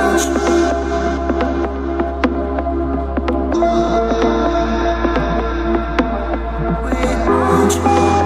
We want you.